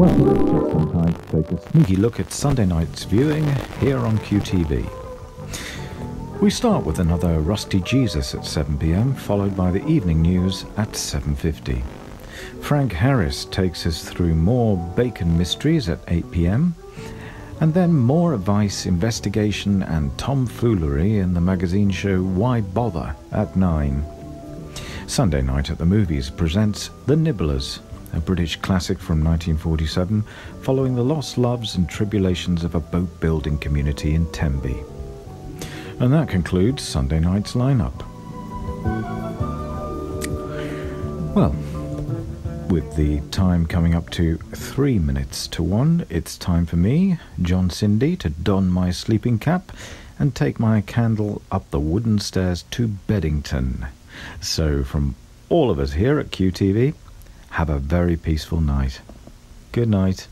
Well, time to take a sneaky look at Sunday night's viewing here on QTV. We start with another Rusty Jesus at 7pm, followed by the evening news at 7.50. Frank Harris takes us through more bacon mysteries at 8pm, and then more advice, investigation and tomfoolery in the magazine show Why Bother at 9. Sunday Night at the Movies presents The Nibblers, a British classic from 1947 following the lost loves and tribulations of a boat building community in Tenby. And that concludes Sunday night's lineup. Well, with the time coming up to three minutes to one, it's time for me, John Sindy, to don my sleeping cap and take my candle up the wooden stairs to Beddington. So, from all of us here at QTV, have a very peaceful night. Good night.